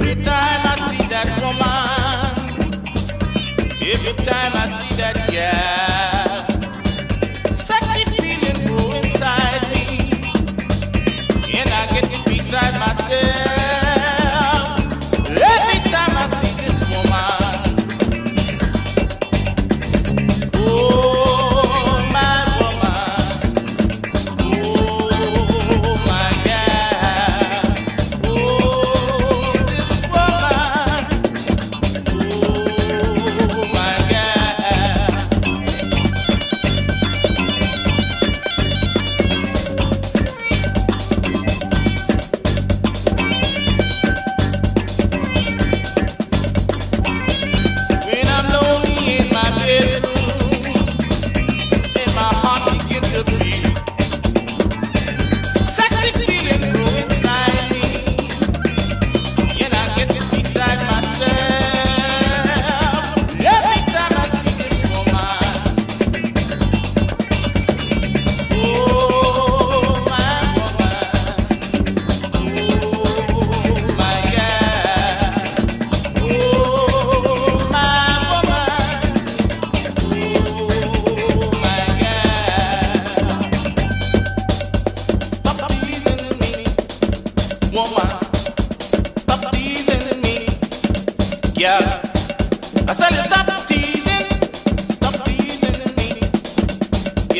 Every time I see that woman, every time I see that girl, sexy feeling grew inside me, and I get it beside myself.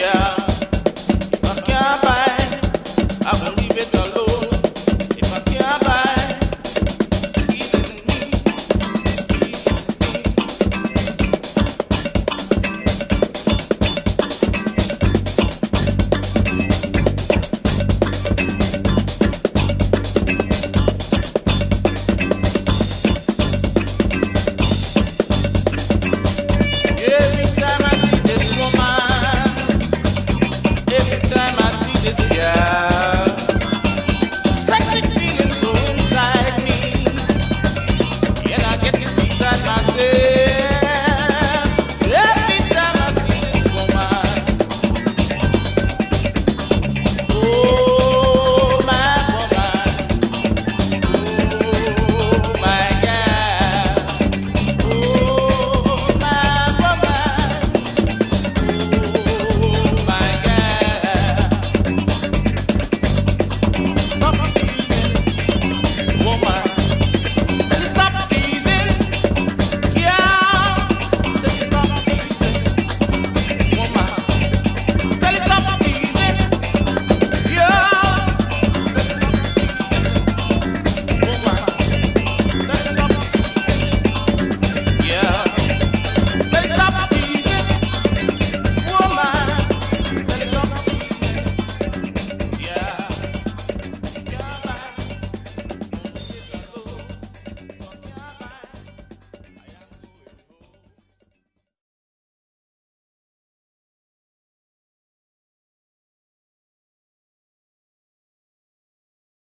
Yeah.